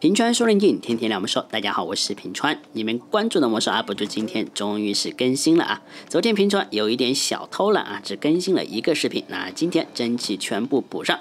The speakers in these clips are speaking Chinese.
平川说电竞，天天聊魔兽。大家好，我是平川。你们关注的魔兽 UP 主今天终于是更新了啊！昨天平川有一点小偷懒啊，只更新了一个视频。那今天争气全部补上。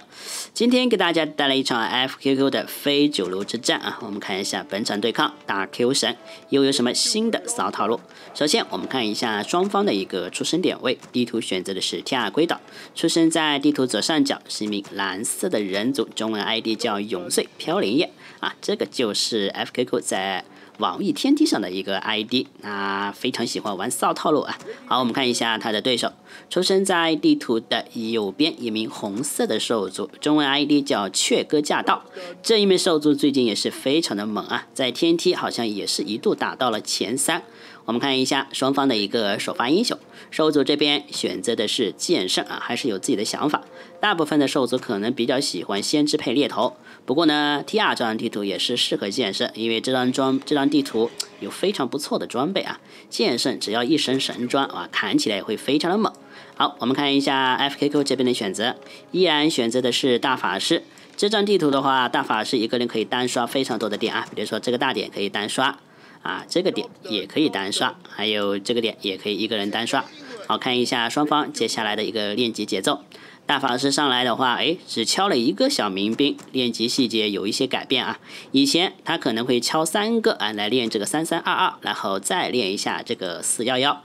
今天给大家带来一场 FQQ 的非主流之战啊！我们看一下本场对抗大 Q 神又有什么新的骚套路。首先，我们看一下双方的一个出生点位。地图选择的是天涯龟岛，出生在地图左上角，是一名蓝色的人族，中文 ID 叫永岁飘零叶。啊，这个就是 F K Q 在网易天梯上的一个 ID，那非常喜欢玩骚套路啊。好，我们看一下他的对手，出生在地图的右边，一名红色的兽族，中文 ID 叫雀哥驾到。这一名兽族最近也是非常的猛啊，在天梯好像也是一度打到了前三。我们看一下双方的一个首发英雄，兽族这边选择的是剑圣啊，还是有自己的想法。大部分的兽族可能比较喜欢先知配猎头，不过呢，T R 这张地图也是适合剑圣，因为这张装这张地图有非常不错的装备啊。剑圣只要一身神装啊，砍起来也会非常的猛。好，我们看一下 F K Q 这边的选择，依然选择的是大法师。这张地图的话，大法师一个人可以单刷非常多的点啊，比如说这个大点可以单刷。啊，这个点也可以单刷，还有这个点也可以一个人单刷。好看一下双方接下来的一个练级节奏。大法师上来的话，哎，只敲了一个小民兵，练级细节有一些改变啊。以前他可能会敲三个啊来练这个三三二二，然后再练一下这个四幺幺，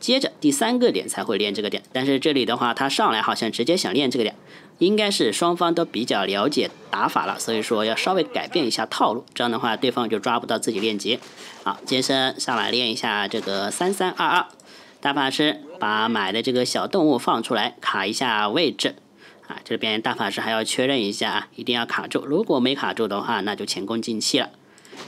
接着第三个点才会练这个点。但是这里的话，他上来好像直接想练这个点。应该是双方都比较了解打法了，所以说要稍微改变一下套路，这样的话对方就抓不到自己练级。好，杰森上来练一下这个三三二二，大法师把买的这个小动物放出来卡一下位置。啊，这边大法师还要确认一下啊，一定要卡住，如果没卡住的话，那就前功尽弃了。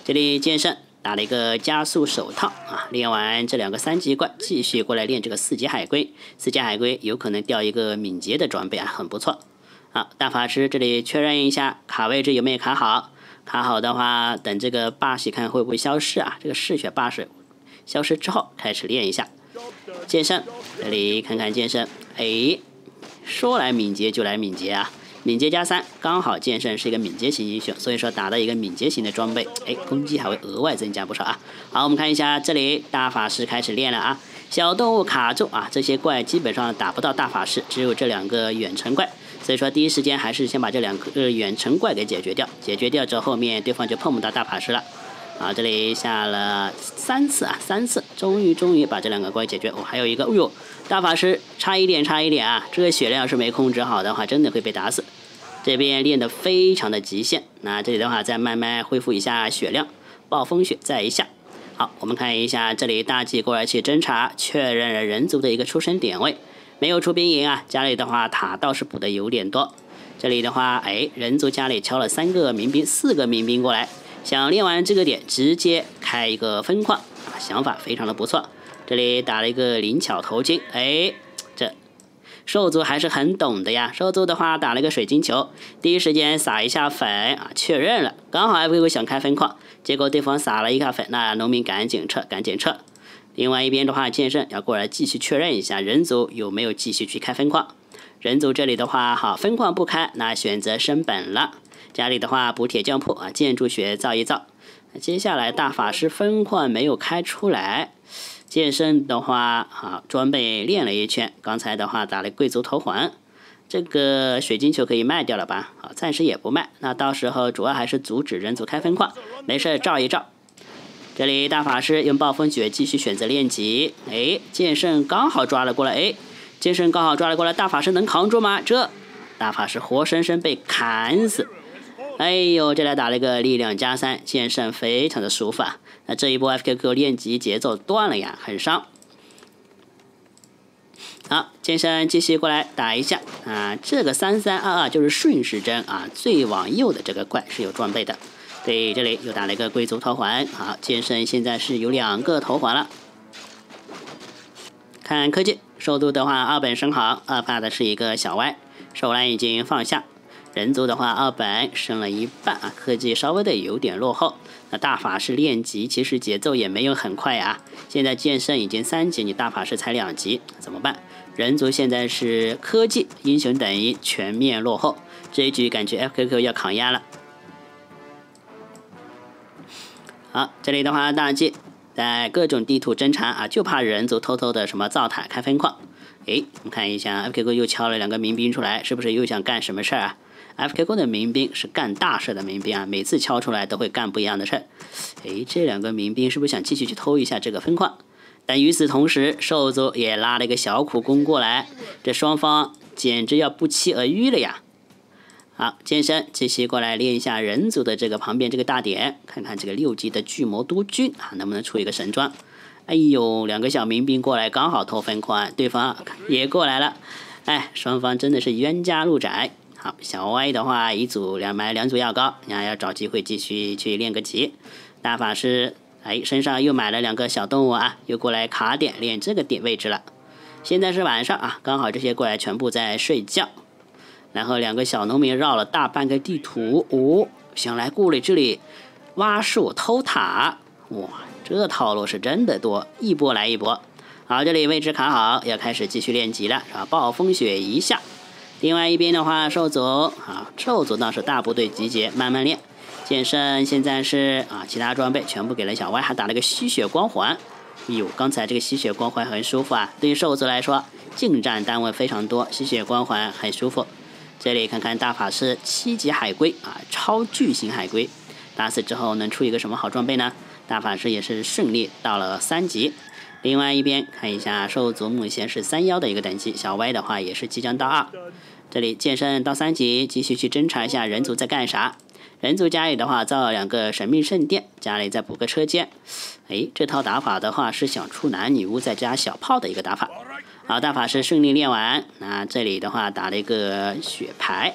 这里剑圣打了一个加速手套啊，练完这两个三级怪，继续过来练这个四级海龟。四级海龟有可能掉一个敏捷的装备啊，很不错。好，大法师这里确认一下卡位置有没有卡好，卡好的话，等这个霸喜看会不会消失啊？这个嗜血霸士消失之后开始练一下。剑圣这里看看剑圣，哎，说来敏捷就来敏捷啊，敏捷加三，刚好剑圣是一个敏捷型英雄，所以说打到一个敏捷型的装备，哎，攻击还会额外增加不少啊。好，我们看一下这里大法师开始练了啊，小动物卡住啊，这些怪基本上打不到大法师，只有这两个远程怪。所以说，第一时间还是先把这两个远程怪给解决掉。解决掉之后，后面对方就碰不到大法师了。啊，这里下了三次啊，三次，终于终于把这两个怪解决。哦，还有一个，哎呦，大法师差一点，差一点啊！这个血量是没控制好的话，真的会被打死。这边练的非常的极限。那这里的话，再慢慢恢复一下血量，暴风雪再一下。好，我们看一下这里大 G 过来去侦查，确认了人族的一个出生点位。没有出兵营啊，家里的话塔倒是补的有点多。这里的话，哎，人族家里敲了三个民兵，四个民兵过来，想练完这个点直接开一个分矿啊，想法非常的不错。这里打了一个灵巧头巾，哎，这兽族还是很懂的呀。兽族的话打了个水晶球，第一时间撒一下粉啊，确认了，刚好 F Q 想开分矿，结果对方撒了一下粉，那农民赶紧撤，赶紧撤。另外一边的话，剑圣要过来继续确认一下人族有没有继续去开分矿。人族这里的话，好分矿不开，那选择升本了。家里的话补铁匠铺啊，建筑学造一造。接下来大法师分矿没有开出来，剑圣的话好装备练了一圈，刚才的话打了贵族头环，这个水晶球可以卖掉了吧？好，暂时也不卖。那到时候主要还是阻止人族开分矿，没事照一照。这里大法师用暴风雪继续选择练级，哎，剑圣刚好抓了过来，哎，剑圣刚好抓了过来，大法师能扛住吗？这大法师活生生被砍死，哎呦，这来打了一个力量加三，剑圣非常的舒服啊。那这一波 FQQ 练级节奏断了呀，很伤。好，剑圣继续过来打一下啊，这个三三二二就是顺时针啊，最往右的这个怪是有装备的。对，这里又打了一个贵族头环。好，剑圣现在是有两个头环了。看科技，兽度的话，二本升好，二怕的是一个小歪，手蓝已经放下。人族的话，二百升了一半啊，科技稍微的有点落后。那大法师练级其实节奏也没有很快啊。现在剑圣已经三级，你大法师才两级，怎么办？人族现在是科技英雄等于全面落后，这一局感觉 FQQ 要抗压了。好，这里的话大忌，在各种地图侦查啊，就怕人族偷偷的什么造塔开分矿。哎，我们看一下 FQQ 又敲了两个民兵出来，是不是又想干什么事儿啊？F K 哥的民兵是干大事的民兵啊，每次敲出来都会干不一样的事儿。哎，这两个民兵是不是想继续去偷一下这个分矿？但与此同时，兽族也拉了一个小苦工过来，这双方简直要不期而遇了呀！好，剑圣继续过来练一下人族的这个旁边这个大点，看看这个六级的巨魔督军啊，能不能出一个神装？哎呦，两个小民兵过来刚好偷分矿，对方也过来了。哎，双方真的是冤家路窄。好，小歪的话一组两买两组药膏，然后要找机会继续去练个级。大法师哎身上又买了两个小动物啊，又过来卡点练这个点位置了。现在是晚上啊，刚好这些过来全部在睡觉。然后两个小农民绕了大半个地图，哦，想来顾里这里挖树偷塔，哇！这套路是真的多，一波来一波。好，这里位置卡好，要开始继续练级了，是吧？暴风雪一下。另外一边的话，兽族啊，兽族倒是大部队集结，慢慢练。剑圣现在是啊，其他装备全部给了小歪，还打了个吸血光环。哟，刚才这个吸血光环很舒服啊，对于兽族来说，近战单位非常多，吸血光环很舒服。这里看看大法师七级海龟啊，超巨型海龟，打死之后能出一个什么好装备呢？大法师也是顺利到了三级，另外一边看一下兽族目前是三幺的一个等级，小歪的话也是即将到二。这里剑圣到三级，继续去侦查一下人族在干啥。人族家里的话造了两个神秘圣殿，家里再补个车间。哎，这套打法的话是想出男女巫再加小炮的一个打法。好，大法师顺利练完，那这里的话打了一个血牌。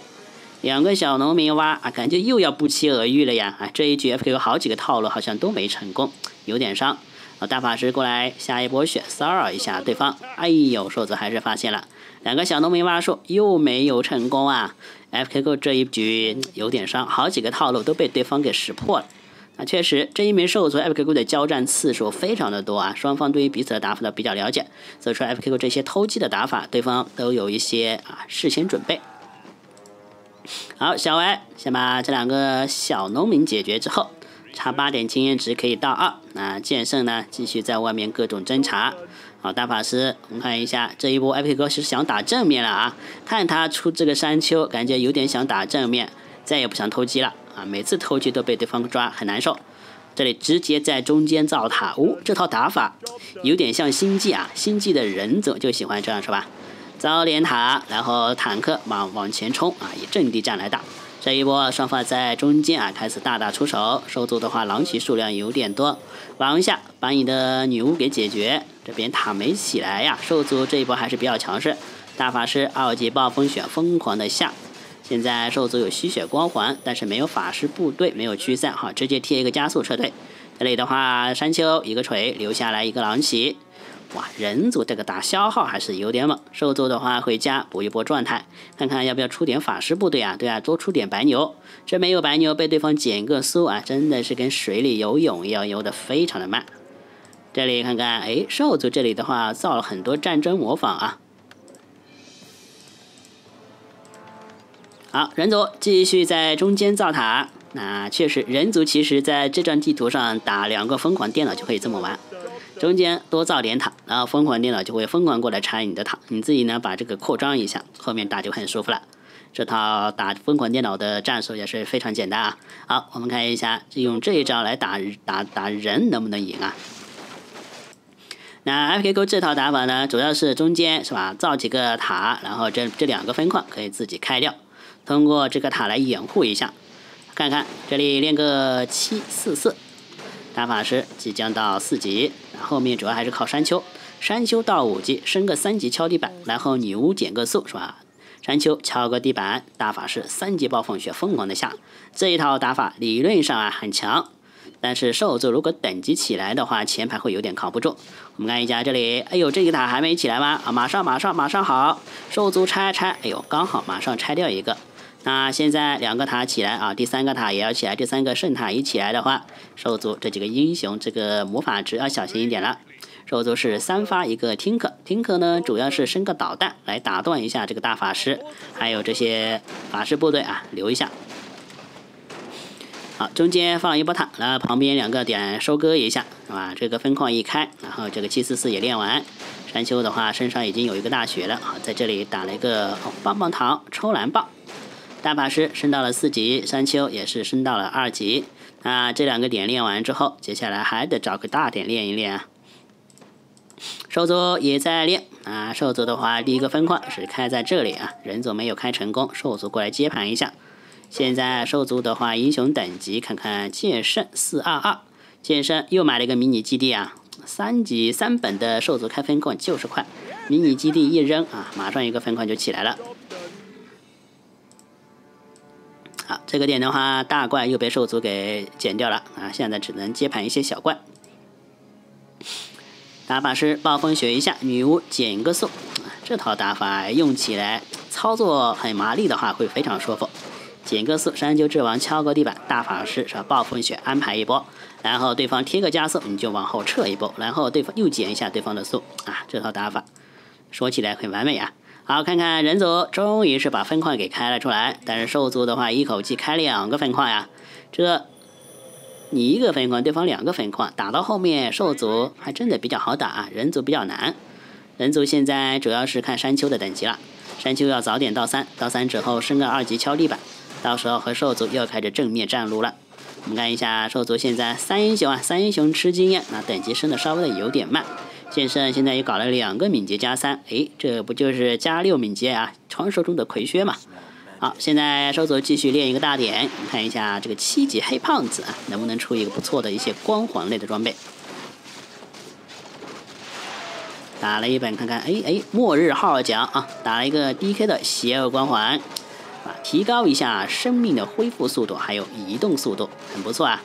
两个小农民挖啊，感觉又要不期而遇了呀！啊，这一局 F K 有好几个套路，好像都没成功，有点伤。啊，大法师过来下一波血，骚扰一下对方。哎呦，瘦子还是发现了两个小农民挖树，又没有成功啊 FKG 这一局有点伤，好几个套路都被对方给识破了。啊，确实这一枚兽族 F K 的交战次数非常的多啊，双方对于彼此的打法都比较了解，所以说 FKG 这些偷鸡的打法，对方都有一些啊事先准备。好，小歪先把这两个小农民解决之后，差八点经验值可以到二。那剑圣呢，继续在外面各种侦查。好，大法师，我们看一下这一波 F K 哥是想打正面了啊！看他出这个山丘，感觉有点想打正面，再也不想偷鸡了啊！每次偷鸡都被对方抓，很难受。这里直接在中间造塔，哦，这套打法有点像星际啊！星际的人族就喜欢这样，是吧？造点塔，然后坦克往往前冲啊，以阵地战来打。这一波双方在中间啊开始大打出手，兽族的话狼骑数量有点多，往下把你的女巫给解决。这边塔没起来呀，兽族这一波还是比较强势。大法师二级暴风雪疯狂的下，现在兽族有吸血光环，但是没有法师部队，没有驱散，好直接贴一个加速撤退。这里的话山丘一个锤留下来一个狼骑。哇，人族这个打消耗还是有点猛。兽族的话回家补一波状态，看看要不要出点法师部队啊？对啊，多出点白牛。这没有白牛被对方减个速啊，真的是跟水里游泳一样，游的非常的慢。这里看看，哎，兽族这里的话造了很多战争模仿啊。好，人族继续在中间造塔。那确实，人族其实在这张地图上打两个疯狂电脑就可以这么玩。中间多造点塔，然后疯狂电脑就会疯狂过来拆你的塔，你自己呢把这个扩张一下，后面打就很舒服了。这套打疯狂电脑的战术也是非常简单啊。好，我们看一下，用这一招来打打打人能不能赢啊？那 F K 勾这套打法呢，主要是中间是吧，造几个塔，然后这这两个分矿可以自己开掉，通过这个塔来掩护一下。看看这里练个七四四，打法师即将到四级。后面主要还是靠山丘，山丘到五级升个三级敲地板，然后女巫减个速是吧？山丘敲个地板，大法师三级暴风雪疯狂的下，这一套打法理论上啊很强，但是兽族如果等级起来的话，前排会有点扛不住。我们看一下这里，哎呦这个塔还没起来吗？啊马上马上马上好，兽族拆拆，哎呦刚好马上拆掉一个。那现在两个塔起来啊，第三个塔也要起来。第三个圣塔一起来的话，兽族这几个英雄这个魔法值要小心一点了。兽族是三发一个听课，听课呢主要是升个导弹来打断一下这个大法师，还有这些法师部队啊留一下。好，中间放一波塔，然后旁边两个点收割一下，是吧？这个分矿一开，然后这个七四四也练完。山丘的话身上已经有一个大血了，好，在这里打了一个棒棒糖抽蓝棒。大法师升到了四级，山丘也是升到了二级。那这两个点练完之后，接下来还得找个大点练一练啊。兽族也在练啊，兽族的话第一个分矿是开在这里啊，人族没有开成功，兽族过来接盘一下。现在兽族的话，英雄等级看看剑圣四二二，剑圣又买了一个迷你基地啊，三级三本的兽族开分矿就是快，迷你基地一扔啊，马上一个分矿就起来了。好，这个点的话，大怪又被兽族给减掉了啊，现在只能接盘一些小怪。打法师暴风雪一下，女巫减个速，这套打法用起来操作很麻利的话，会非常舒服。减个速，山丘之王敲个地板，大法师是吧？暴风雪安排一波，然后对方贴个加速，你就往后撤一波，然后对方又减一下对方的速啊！这套打法说起来很完美啊。好，看看人族终于是把分矿给开了出来，但是兽族的话一口气开两个分矿呀，这你一个分矿，对方两个分矿，打到后面兽族还真的比较好打，人族比较难。人族现在主要是看山丘的等级了，山丘要早点到三，到三之后升个二级敲地板。到时候和兽族又开始正面战撸了。我们看一下兽族现在三英雄啊，三英雄吃经验，那等级升的稍微的有点慢。剑圣现在又搞了两个敏捷加三，哎，这不就是加六敏捷啊？传说中的葵靴嘛。好，现在收走继续练一个大点，看一下这个七级黑胖子啊，能不能出一个不错的一些光环类的装备。打了一本看看，哎哎，末日号角啊，打了一个 DK 的邪恶光环。啊，提高一下生命的恢复速度，还有移动速度，很不错啊。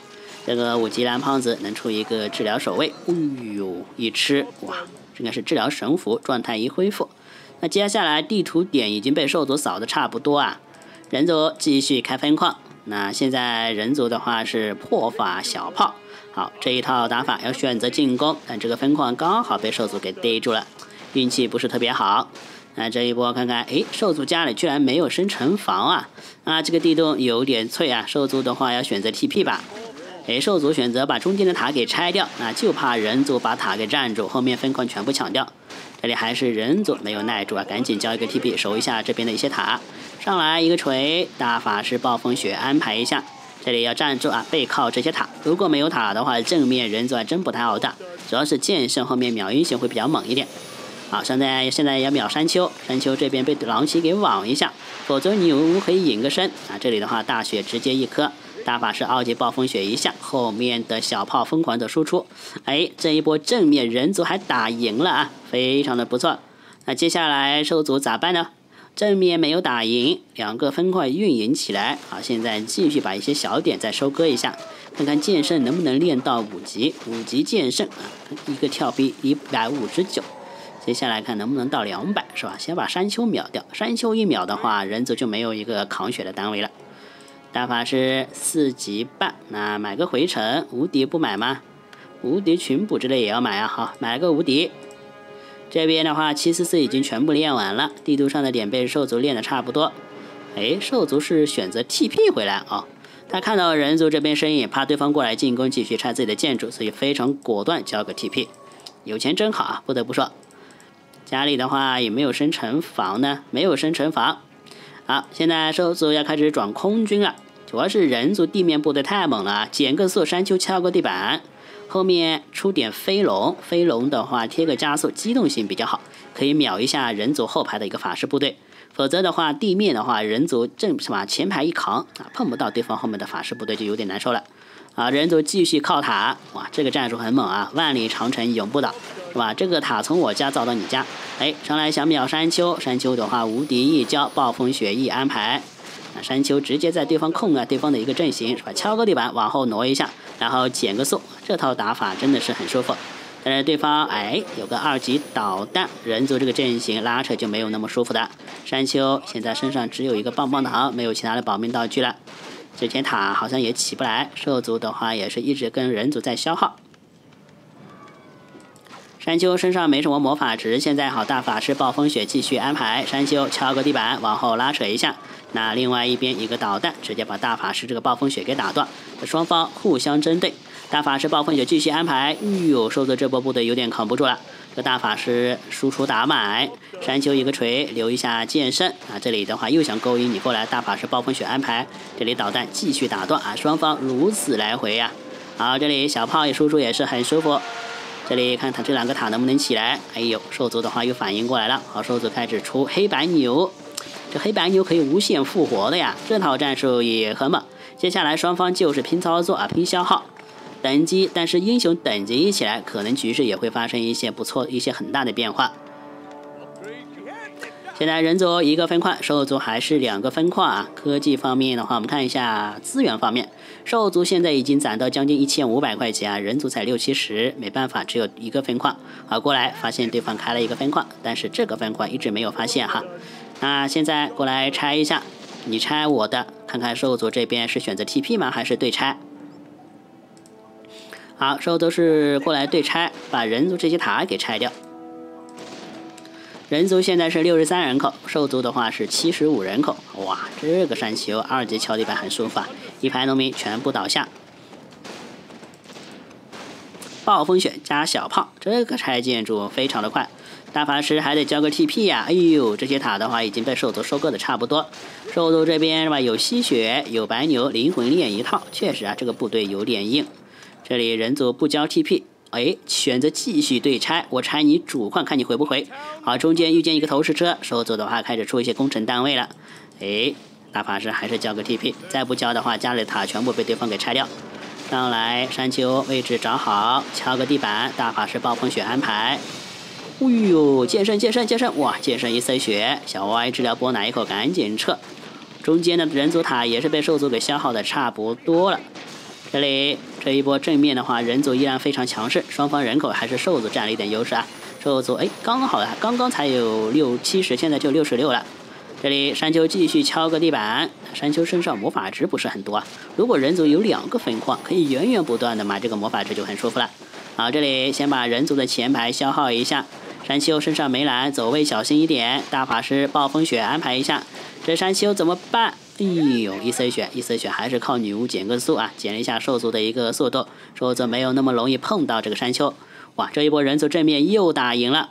这个五级蓝胖子能出一个治疗守卫，哎呦，一吃哇，应该是治疗神符，状态一恢复。那接下来地图点已经被兽族扫的差不多啊，人族继续开分矿。那现在人族的话是破法小炮，好，这一套打法要选择进攻，但这个分矿刚好被兽族给逮住了，运气不是特别好。那这一波看看，哎，兽族家里居然没有生城防啊！啊，这个地洞有点脆啊。兽族的话要选择 TP 吧。哎，兽族选择把中间的塔给拆掉，那就怕人族把塔给占住，后面分矿全部抢掉。这里还是人族没有耐住啊，赶紧交一个 TP 守一下这边的一些塔。上来一个锤，大法师暴风雪安排一下，这里要站住啊，背靠这些塔。如果没有塔的话，正面人族还真不太好打，主要是剑圣后面秒英雄会比较猛一点。好，现在现在要秒山丘，山丘这边被狼骑给网一下，否则女巫可以隐个身啊。这里的话，大雪直接一颗，大法师二级暴风雪一下，后面的小炮疯狂的输出，哎，这一波正面人族还打赢了啊，非常的不错。那接下来兽族咋办呢？正面没有打赢，两个分块运营起来，好，现在继续把一些小点再收割一下，看看剑圣能不能练到五级，五级剑圣啊，一个跳逼一百五十九。接下来看能不能到两百，是吧？先把山丘秒掉，山丘一秒的话，人族就没有一个扛血的单位了。大法师四级半，那买个回城，无敌不买吗？无敌群补之类也要买啊！好，买个无敌。这边的话，七四四已经全部练完了，地图上的点被兽族练的差不多。哎，兽族是选择 TP 回来啊？他看到人族这边身影，怕对方过来进攻，继续拆自己的建筑，所以非常果断交个 TP。有钱真好啊，不得不说。家里的话有没有生城防呢？没有生城防。好，现在兽族要开始转空军了，主要是人族地面部队太猛了，减个速山丘敲个地板，后面出点飞龙，飞龙的话贴个加速，机动性比较好，可以秒一下人族后排的一个法师部队。否则的话，地面的话人族正什么前排一扛啊，碰不到对方后面的法师部队就有点难受了。啊，人族继续靠塔，哇，这个战术很猛啊，万里长城永不倒。是吧？这个塔从我家造到你家，哎，上来想秒山丘，山丘的话无敌一交，暴风雪一安排，那山丘直接在对方控啊对方的一个阵型，是吧？敲个地板往后挪一下，然后减个速，这套打法真的是很舒服。但是对方哎有个二级导弹，人族这个阵型拉扯就没有那么舒服的。山丘现在身上只有一个棒棒糖，没有其他的保命道具了，这前塔好像也起不来，兽族的话也是一直跟人族在消耗。山丘身上没什么魔法值，现在好大法师暴风雪继续安排。山丘敲个地板，往后拉扯一下，那另外一边一个导弹直接把大法师这个暴风雪给打断，双方互相针对。大法师暴风雪继续安排，哎呦，兽族这波部队有点扛不住了。这大法师输出打满，山丘一个锤留一下剑圣啊！这里的话又想勾引你过来，大法师暴风雪安排，这里导弹继续打断啊！双方如此来回呀。好，这里小炮也输出也是很舒服。这里看他这两个塔能不能起来？哎呦，兽族的话又反应过来了。好，兽族开始出黑白牛，这黑白牛可以无限复活的呀，这套战术也很猛。接下来双方就是拼操作啊，拼消耗。等级，但是英雄等级一起来，可能局势也会发生一些不错、一些很大的变化。现在人族一个分矿，兽族还是两个分矿啊。科技方面的话，我们看一下资源方面，兽族现在已经攒到将近一千五百块钱啊，人族才六七十，没办法，只有一个分矿。好，过来发现对方开了一个分矿，但是这个分矿一直没有发现哈。那现在过来拆一下，你拆我的，看看兽族这边是选择 TP 吗，还是对拆？好，兽族是过来对拆，把人族这些塔给拆掉。人族现在是六十三人口，兽族的话是七十五人口。哇，这个山丘二级敲地板很舒服啊！一排农民全部倒下。暴风雪加小炮，这个拆建筑非常的快。大法师还得交个 TP 呀！哎呦，这些塔的话已经被兽族收割的差不多。兽族这边是吧？有吸血，有白牛，灵魂链一套，确实啊，这个部队有点硬。这里人族不交 TP，哎，选择继续对拆，我拆你主矿，看你回不回。好，中间遇见一个投石车，兽族的话开始出一些工程单位了。哎，大法师还是交个 TP，再不交的话，家里的塔全部被对方给拆掉。上来山丘位置找好，敲个地板，大法师暴风雪安排。哎呦，剑圣剑圣剑圣，哇，剑圣一丝血，小 Y 治疗波奶一口赶紧撤。中间的人族塔也是被兽族给消耗的差不多了。这里这一波正面的话，人族依然非常强势，双方人口还是兽族占了一点优势啊。兽族哎，刚好啊，刚刚才有六七十，现在就六十六了。这里山丘继续敲个地板，山丘身上魔法值不是很多啊。如果人族有两个分矿，可以源源不断的买这个魔法值就很舒服了。好，这里先把人族的前排消耗一下，山丘身上没蓝，走位小心一点。大法师暴风雪安排一下，这山丘怎么办？哎呦，一丝血，一丝血，还是靠女巫减个速啊，减了一下兽族的一个速度，兽族没有那么容易碰到这个山丘。哇，这一波人族正面又打赢了，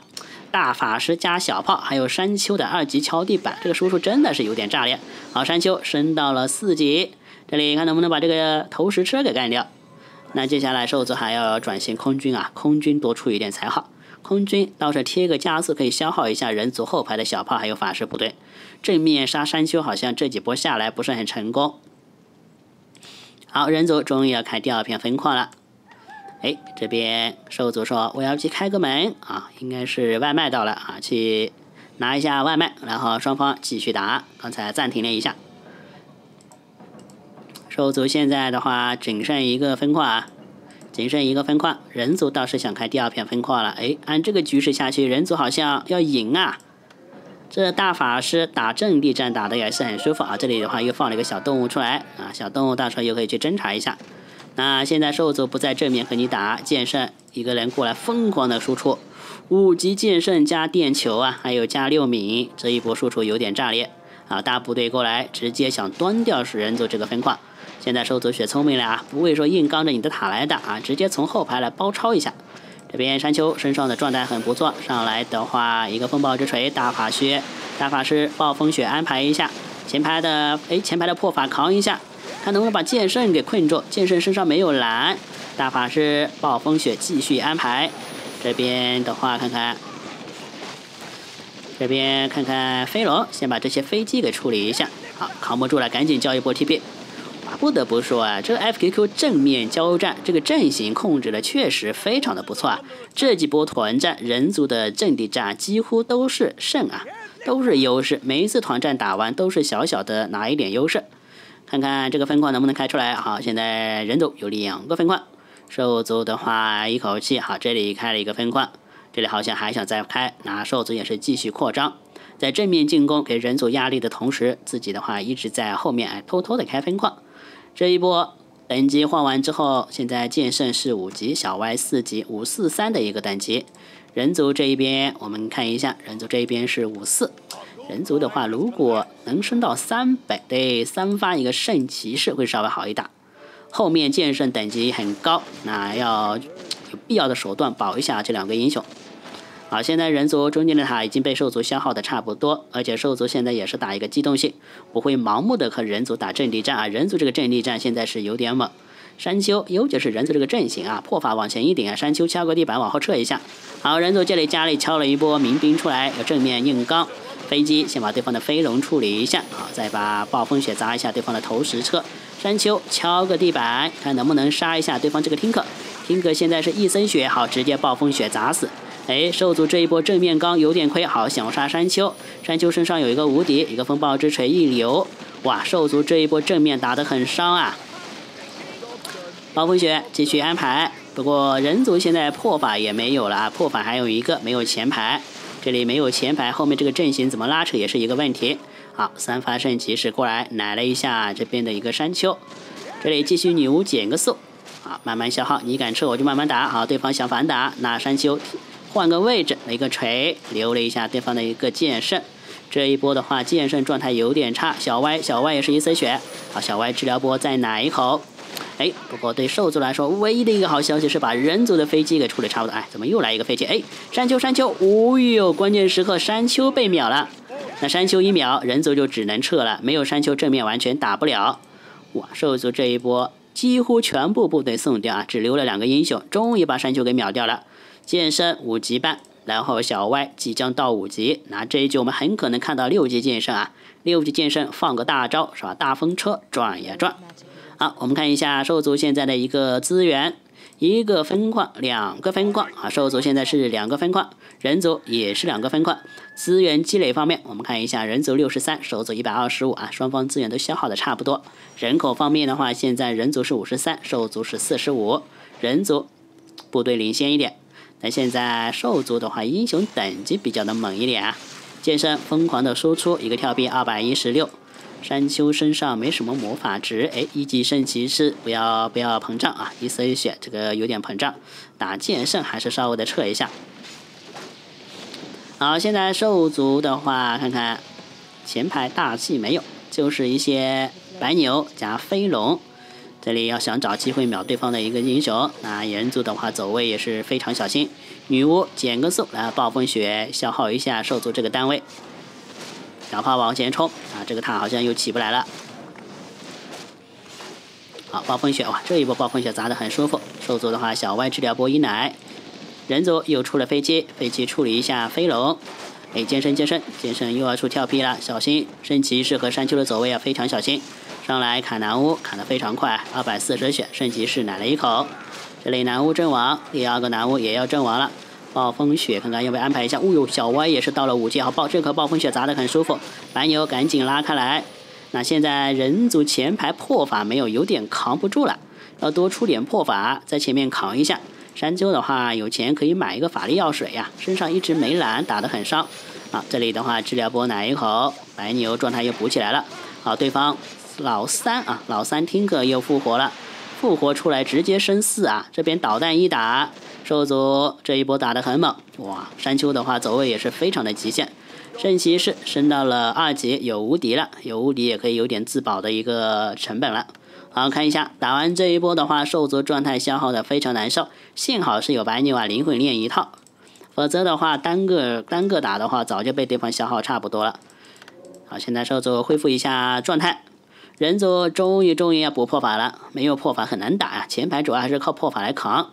大法师加小炮，还有山丘的二级敲地板，这个输出真的是有点炸裂。好，山丘升到了四级，这里看能不能把这个投石车给干掉。那接下来兽族还要转型空军啊，空军多出一点才好。空军倒是贴个加速，可以消耗一下人族后排的小炮，还有法师部队。正面杀山丘好像这几波下来不是很成功。好，人族终于要开第二片分矿了。哎，这边兽族说我要去开个门啊，应该是外卖到了啊，去拿一下外卖，然后双方继续打。刚才暂停了一下。兽族现在的话仅剩一个分矿啊。仅剩一个分矿，人族倒是想开第二片分矿了。哎，按这个局势下去，人族好像要赢啊！这大法师打阵地战打的也是很舒服啊。这里的话又放了一个小动物出来啊，小动物到时候又可以去侦查一下。那现在兽族不在正面和你打，剑圣一个人过来疯狂的输出，五级剑圣加电球啊，还有加六敏，这一波输出有点炸裂啊！大部队过来直接想端掉是人族这个分矿。现在兽族学聪明了啊，不会说硬刚着你的塔来的啊，直接从后排来包抄一下。这边山丘身上的状态很不错，上来的话一个风暴之锤，大法靴，大法师暴风雪安排一下，前排的哎前排的破法扛一下，看能不能把剑圣给困住。剑圣身上没有蓝，大法师暴风雪继续安排。这边的话看看，这边看看飞龙，先把这些飞机给处理一下。好，扛不住了，赶紧交一波 TP。不得不说啊，这个 FQQ 正面交战，这个阵型控制的确实非常的不错啊。这几波团战，人族的阵地战几乎都是胜啊，都是优势。每一次团战打完，都是小小的拿一点优势。看看这个分矿能不能开出来。好，现在人族有两个分矿，兽族的话一口气好，这里开了一个分矿，这里好像还想再开。那兽族也是继续扩张，在正面进攻给人族压力的同时，自己的话一直在后面偷偷的开分矿。这一波等级换完之后，现在剑圣是五级，小歪四级，五四三的一个等级。人族这一边，我们看一下，人族这一边是五四，人族的话，如果能升到三百，对三发一个圣骑士会稍微好一点。后面剑圣等级很高，那要有必要的手段保一下这两个英雄。好，现在人族中间的塔已经被兽族消耗的差不多，而且兽族现在也是打一个机动性，不会盲目的和人族打阵地战啊。人族这个阵地战现在是有点猛。山丘，尤其是人族这个阵型啊，破法往前一顶啊，山丘敲个地板往后撤一下。好，人族这里家里敲了一波民兵出来，要正面硬刚。飞机先把对方的飞龙处理一下，好，再把暴风雪砸一下对方的投石车。山丘敲个地板，看能不能杀一下对方这个听客。听客现在是一身血，好，直接暴风雪砸死。哎，兽族这一波正面刚有点亏，好，想杀山丘。山丘身上有一个无敌，一个风暴之锤一流，哇，兽族这一波正面打得很伤啊。暴风雪继续安排，不过人族现在破法也没有了啊，破法还有一个没有前排，这里没有前排，后面这个阵型怎么拉扯也是一个问题。好，三发圣骑士过来奶了一下这边的一个山丘，这里继续女巫减个速，好，慢慢消耗，你敢撤我就慢慢打。好，对方想反打，那山丘换个位置，一个锤留了一下对方的一个剑圣。这一波的话，剑圣状态有点差，小歪小歪也是一丝血，好，小歪治疗波再奶一口。哎，不过对兽族来说，唯一的一个好消息是把人族的飞机给处理差不多。哎，怎么又来一个飞机？哎，山丘山丘，哦哟，关键时刻山丘被秒了。那山丘一秒，人族就只能撤了，没有山丘正面完全打不了。哇，兽族这一波几乎全部部队送掉啊，只留了两个英雄，终于把山丘给秒掉了。剑圣五级半，然后小歪即将到五级，那这一局我们很可能看到六级剑圣啊，六级剑圣放个大招是吧？大风车转呀转。好，我们看一下兽族现在的一个资源，一个分矿，两个分矿啊。兽族现在是两个分矿，人族也是两个分矿。资源积累方面，我们看一下，人族六十三，兽族一百二十五啊，双方资源都消耗的差不多。人口方面的话，现在人族是五十三，兽族是四十五，人族部队领先一点。那现在兽族的话，英雄等级比较的猛一点啊。剑圣疯狂的输出，一个跳币二百一十六。山丘身上没什么魔法值，哎，一级圣骑士不要不要膨胀啊！一丝血，这个有点膨胀。打剑圣还是稍微的撤一下。好，现在兽族的话，看看前排大气没有，就是一些白牛加飞龙。这里要想找机会秒对方的一个英雄，那人族的话走位也是非常小心。女巫减个速，来暴风雪消耗一下兽族这个单位。小炮往前冲啊！这个塔好像又起不来了。好，暴风雪哇！这一波暴风雪砸得很舒服。兽族的话，小歪治疗波一奶。人族又出了飞机，飞机处理一下飞龙。哎，剑圣剑圣剑圣又要出跳劈了，小心！圣骑士和山丘的走位要非常小心。上来砍南巫，砍得非常快，二百四十血，圣骑士奶了一口。这里南巫阵亡，第二个南巫也要阵亡了。暴风雪，看看要不要安排一下？哦呦，小歪也是到了五级，好暴这颗暴风雪砸得很舒服。白牛赶紧拉开来。那现在人族前排破法没有，有点扛不住了，要多出点破法在前面扛一下。山丘的话有钱可以买一个法力药水呀，身上一直没蓝，打得很伤。好，这里的话治疗波奶一口，白牛状态又补起来了。好，对方老三啊，老三听课又复活了，复活出来直接升四啊，这边导弹一打。兽族这一波打得很猛，哇！山丘的话走位也是非常的极限。圣骑士升到了二级，有无敌了，有无敌也可以有点自保的一个成本了。好，看一下打完这一波的话，兽族状态消耗的非常难受。幸好是有白牛啊，灵魂链一套，否则的话单个单个打的话，早就被对方消耗差不多了。好，现在兽族恢复一下状态，人族终于终于要补破法了，没有破法很难打啊，前排主要还是靠破法来扛。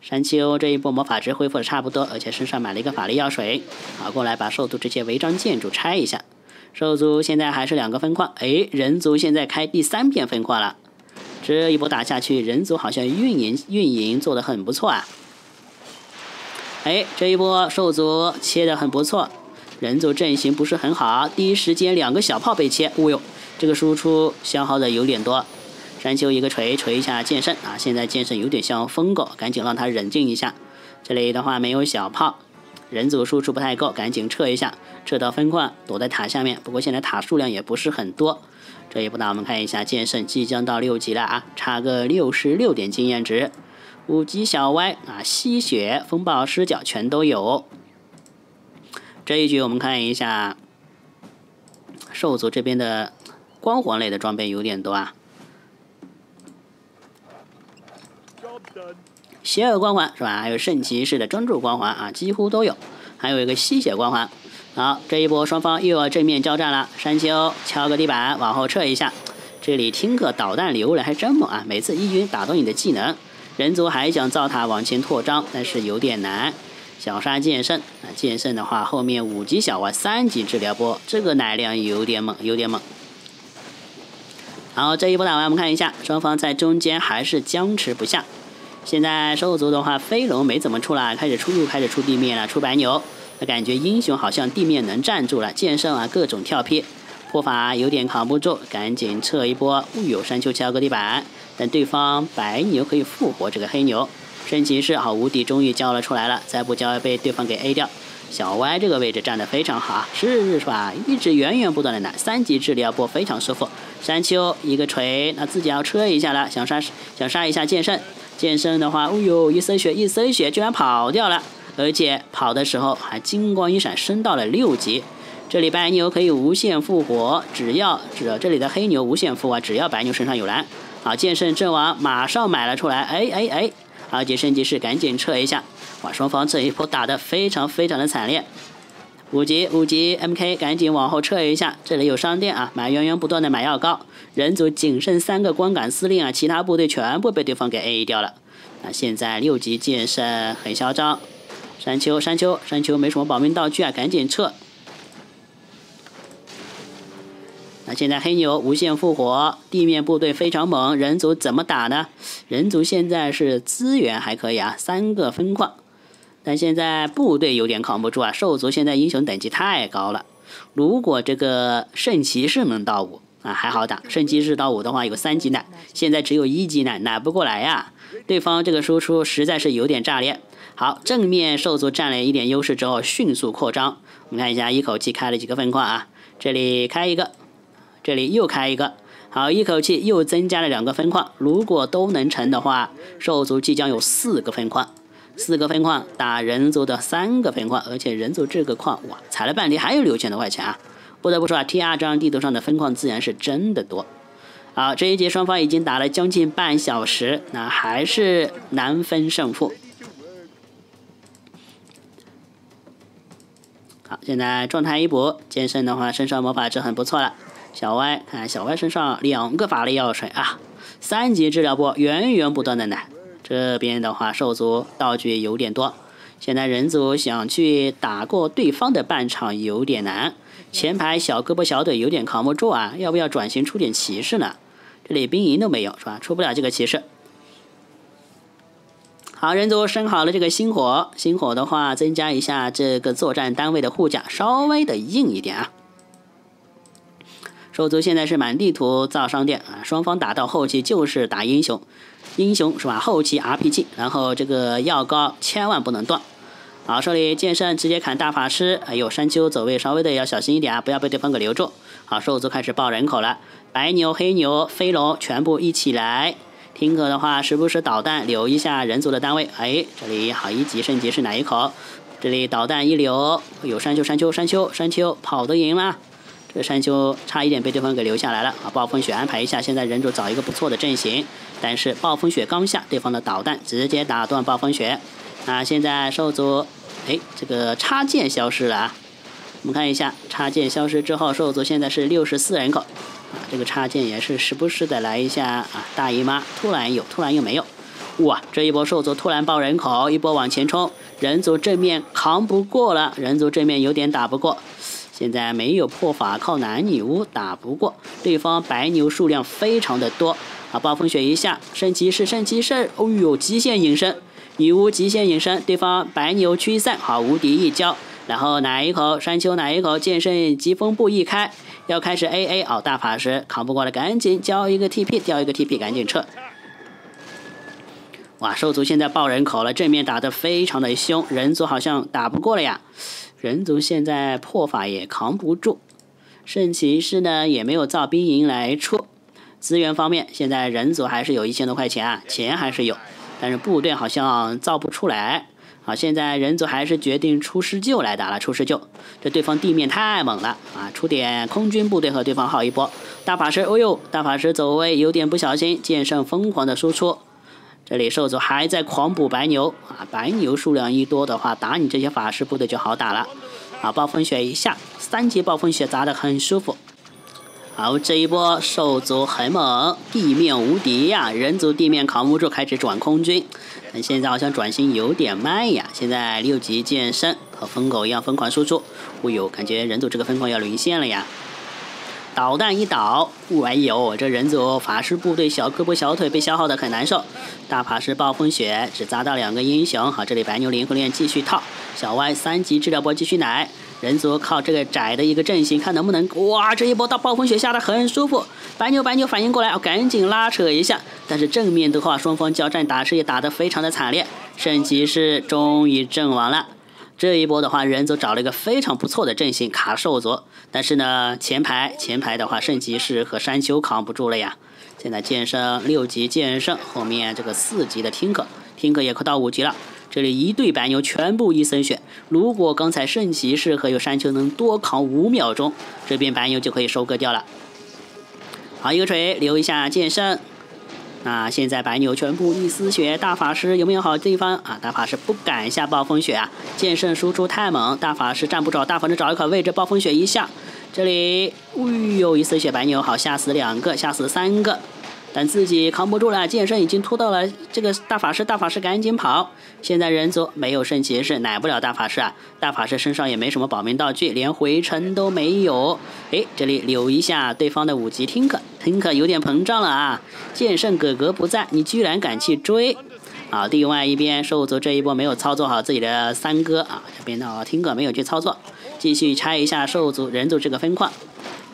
山丘这一波魔法值恢复的差不多，而且身上买了一个法力药水。好，过来把兽族这些违章建筑拆一下。兽族现在还是两个分矿，哎，人族现在开第三片分矿了。这一波打下去，人族好像运营运营做的很不错啊。哎，这一波兽族切的很不错，人族阵型不是很好，第一时间两个小炮被切，哦呦，这个输出消耗的有点多。山丘一个锤锤一下剑圣啊！现在剑圣有点像疯狗，赶紧让他冷静一下。这里的话没有小炮，人组输出不太够，赶紧撤一下，撤到分矿，躲在塔下面。不过现在塔数量也不是很多。这一步呢，我们看一下剑圣即将到六级了啊，差个六十六点经验值。五级小歪啊，吸血、风暴、失脚全都有。这一局我们看一下，兽族这边的光环类的装备有点多啊。邪恶光环是吧？还有圣骑士的专注光环啊，几乎都有。还有一个吸血光环。好，这一波双方又要正面交战了。山丘敲个地板，往后撤一下。这里听个导弹流人还真猛啊！每次一晕打断你的技能。人族还想造塔往前扩张，但是有点难。小杀剑圣啊，剑圣的话后面五级小娃三级治疗波，这个奶量有点猛，有点猛。好，这一波打完，我们看一下，双方在中间还是僵持不下。现在兽族的话，飞龙没怎么出了，开始出又开始出地面了，出白牛。那感觉英雄好像地面能站住了，剑圣啊各种跳劈，破法有点扛不住，赶紧撤一波。哦呦，山丘敲个地板，但对方白牛可以复活这个黑牛。圣骑士好无敌，终于交了出来了，再不交被对方给 A 掉。小歪这个位置站得非常好，是是吧？一直源源不断的奶三级治疗波非常舒服。山丘一个锤，那自己要撤一下了，想杀想杀一下剑圣。剑圣的话，哦呦，一丝血一丝血居然跑掉了，而且跑的时候还金光一闪升到了六级。这里白牛可以无限复活，只要只要这里的黑牛无限复活，只要白牛身上有蓝。好，剑圣阵亡，马上买了出来，哎哎哎，而且升级士赶紧撤一下。哇，双方这一波打得非常非常的惨烈。五级五级 MK 赶紧往后撤一下，这里有商店啊，买源源不断的买药膏。人族仅剩三个光杆司令啊，其他部队全部被对方给 A 掉了。那现在六级剑圣很嚣张，山丘山丘山丘没什么保命道具啊，赶紧撤。那现在黑牛无限复活，地面部队非常猛，人族怎么打呢？人族现在是资源还可以啊，三个分矿。但现在部队有点扛不住啊！兽族现在英雄等级太高了，如果这个圣骑士能到五啊，还好打。圣骑士到五的话有三级奶，现在只有一级奶，奶不过来呀。对方这个输出实在是有点炸裂。好，正面兽族占了一点优势之后，迅速扩张。我们看一下，一口气开了几个分矿啊？这里开一个，这里又开一个。好，一口气又增加了两个分矿。如果都能成的话，兽族即将有四个分矿。四个分矿打人族的三个分矿，而且人族这个矿哇，踩了半天还有六千多块钱啊！不得不说啊，T R 这张地图上的分矿资源是真的多。好，这一节双方已经打了将近半小时，那还是难分胜负。好，现在状态一补，剑圣的话身上魔法值很不错了。小歪看小歪身上两个法力药水啊，三级治疗波源源不断的奶。这边的话，兽族道具有点多，现在人族想去打过对方的半场有点难。前排小胳膊小腿有点扛不住啊，要不要转型出点骑士呢？这里兵营都没有是吧？出不了这个骑士。好，人族升好了这个星火，星火的话增加一下这个作战单位的护甲，稍微的硬一点啊。兽族现在是满地图造商店啊，双方打到后期就是打英雄。英雄是吧？后期 RPG，然后这个药膏千万不能断。好，这里剑圣直接砍大法师，哎呦，山丘走位稍微的要小心一点啊，不要被对方给留住。好，兽族开始爆人口了，白牛、黑牛、飞龙全部一起来。听课的话，时不时导弹留一下人族的单位。哎，这里好一级升级是哪一口？这里导弹一留，有山丘、山丘、山丘、山丘，跑得赢了。这个山丘差一点被对方给留下来了啊！暴风雪安排一下，现在人族找一个不错的阵型。但是暴风雪刚下，对方的导弹直接打断暴风雪。那现在兽族，哎，这个插件消失了啊！我们看一下，插件消失之后，兽族现在是六十四人口。啊，这个插件也是时不时的来一下啊，大姨妈突然有，突然又没有。哇，这一波兽族突然爆人口，一波往前冲，人族正面扛不过了，人族正面有点打不过。现在没有破法，靠男女巫打不过对方。白牛数量非常的多啊！暴风雪一下，圣骑士，圣骑士，哦呦，极限隐身，女巫极限隐身，对方白牛驱散，好无敌一交。然后奶一口山丘，奶一口剑圣疾风步一开，要开始 A A 哦，大法师扛不过了，赶紧交一个 T P，掉一个 T P，赶紧撤。哇，兽族现在爆人口了，正面打得非常的凶，人族好像打不过了呀。人族现在破法也扛不住，圣骑士呢也没有造兵营来出。资源方面，现在人族还是有一千多块钱啊，钱还是有，但是部队好像造不出来。好，现在人族还是决定出施救来打了。出施救，这对方地面太猛了啊！出点空军部队和对方耗一波。大法师，哦呦，大法师走位有点不小心，剑圣疯狂的输出。这里兽族还在狂补白牛啊！白牛数量一多的话，打你这些法师部队就好打了。啊，暴风雪一下，三级暴风雪砸得很舒服。好，这一波兽族很猛，地面无敌呀！人族地面扛不住，开始转空军，但现在好像转型有点慢呀。现在六级剑圣和疯狗一样疯狂输出，哦呦，感觉人族这个疯狂要沦陷了呀！导弹一倒，哎呦，这人族法师部队小胳膊小腿被消耗的很难受。大法师暴风雪只砸到两个英雄，好，这里白牛灵魂链继续套，小歪三级治疗波继续奶。人族靠这个窄的一个阵型，看能不能哇！这一波到暴风雪下的很舒服。白牛白牛反应过来，赶紧拉扯一下。但是正面的话，双方交战打是也打得非常的惨烈。圣骑士终于阵亡了。这一波的话，人族找了一个非常不错的阵型卡兽族。但是呢，前排前排的话，圣骑士和山丘扛不住了呀。现在剑圣六级剑圣，后面这个四级的听课，听课也快到五级了。这里一对白牛全部一森血，如果刚才圣骑士和有山丘能多扛五秒钟，这边白牛就可以收割掉了。好一个锤，留一下剑圣。那现在白牛全部一丝血，大法师有没有好地方啊？大法师不敢下暴风雪啊，剑圣输出太猛，大法师站不着，大法师找一口位置，暴风雪一下，这里，哎呦一丝血白牛好吓死两个，吓死三个。但自己扛不住了，剑圣已经拖到了这个大法师，大法师赶紧跑。现在人族没有圣骑士，奶不了大法师啊！大法师身上也没什么保命道具，连回城都没有。哎，这里留一下对方的五级听课，听课有点膨胀了啊！剑圣哥哥不在，你居然敢去追！啊，另外一边兽族这一波没有操作好自己的三哥啊，这边的听课没有去操作，继续拆一下兽族人族这个分矿。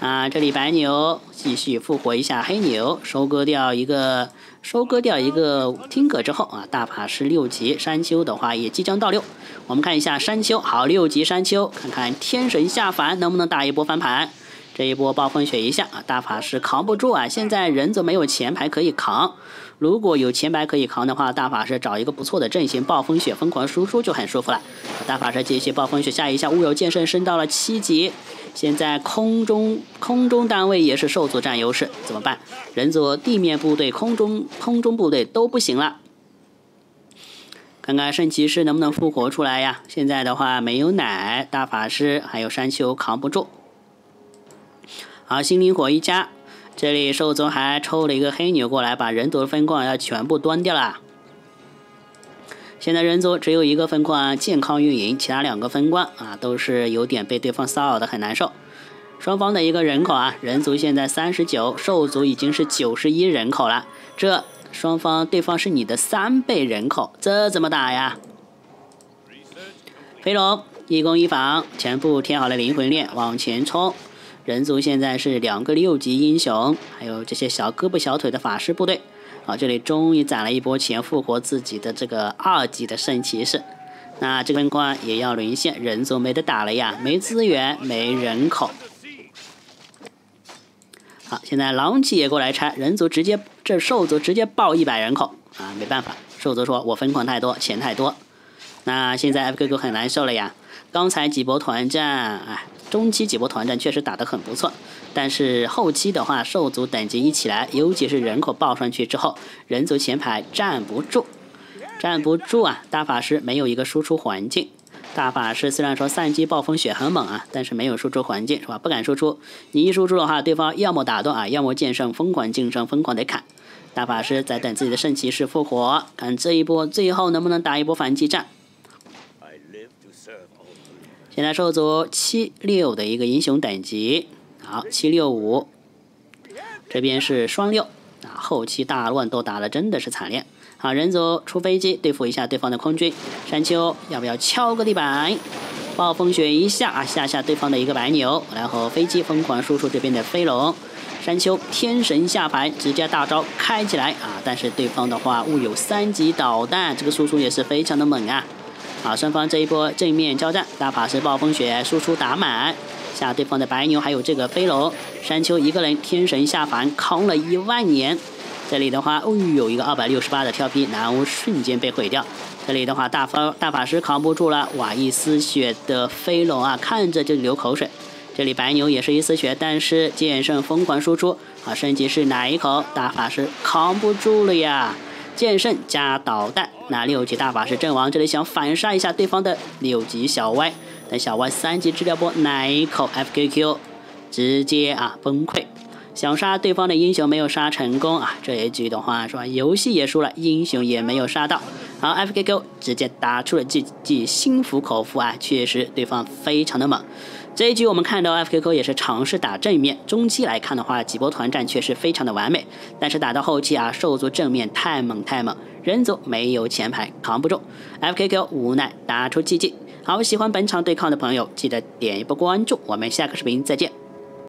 啊，这里白牛继续复活一下黑牛，收割掉一个，收割掉一个听葛之后啊，大法师六级山丘的话也即将到六。我们看一下山丘，好，六级山丘，看看天神下凡能不能打一波翻盘。这一波暴风雪一下啊，大法师扛不住啊，现在人则没有前排可以扛。如果有前排可以扛的话，大法师找一个不错的阵型，暴风雪疯狂输出就很舒服了。大法师继续暴风雪下一下，乌有剑圣升到了七级。现在空中空中单位也是兽族占优势，怎么办？人族地面部队、空中空中部队都不行了。看看圣骑士能不能复活出来呀？现在的话没有奶，大法师还有山丘扛不住。好，心灵火一加，这里兽族还抽了一个黑牛过来，把人族的分矿要全部端掉了。现在人族只有一个分矿健康运营，其他两个分矿啊都是有点被对方骚扰的很难受。双方的一个人口啊，人族现在三十九，兽族已经是九十一人口了。这双方对方是你的三倍人口，这怎么打呀？飞龙一攻一防，全部贴好了灵魂链，往前冲。人族现在是两个六级英雄，还有这些小胳膊小腿的法师部队。好，这里终于攒了一波钱，复活自己的这个二级的圣骑士。那这个关也要沦陷，人族没得打了呀，没资源，没人口。好，现在狼骑也过来拆，人族直接这兽族直接爆一百人口啊，没办法，兽族说我分矿太多，钱太多。那现在 F Q Q 很难受了呀，刚才几波团战，哎。中期几波团战确实打得很不错，但是后期的话，兽族等级一起来，尤其是人口爆上去之后，人族前排站不住，站不住啊！大法师没有一个输出环境，大法师虽然说散击暴风雪很猛啊，但是没有输出环境是吧？不敢输出，你一输出的话，对方要么打断啊，要么剑圣疯狂晋升，疯狂的砍。大法师在等自己的圣骑士复活，看这一波最后能不能打一波反击战。现在兽族七六的一个英雄等级，好七六五，这边是双六。啊，后期大乱斗打的真的是惨烈。好人族出飞机对付一下对方的空军，山丘要不要敲个地板？暴风雪一下啊，吓吓对方的一个白牛，然后飞机疯狂输出这边的飞龙，山丘天神下凡直接大招开起来。啊，但是对方的话物有三级导弹，这个输出也是非常的猛啊。好，双方这一波正面交战，大法师暴风雪输出打满，下对方的白牛还有这个飞龙山丘一个人天神下凡扛了一万年，这里的话，哦，有一个二百六十八的跳劈，南巫瞬间被毁掉。这里的话，大法大法师扛不住了，哇，一丝血的飞龙啊，看着就流口水。这里白牛也是一丝血，但是剑圣疯狂输出啊，升级是哪一口？大法师扛不住了呀！剑圣加导弹，那六级大法师阵亡，这里想反杀一下对方的六级小歪，但小歪三级治疗波奶一口？FQQ 直接啊崩溃。想杀对方的英雄没有杀成功啊！这一局的话是吧？游戏也输了，英雄也没有杀到。好，F K Q 直接打出了自己心服口服啊！确实，对方非常的猛。这一局我们看到 F K Q 也是尝试打正面，中期来看的话，几波团战确实非常的完美。但是打到后期啊，兽族正面太猛太猛，人族没有前排扛不住，F K Q 无奈打出 GG。好，喜欢本场对抗的朋友记得点一波关注，我们下个视频再见。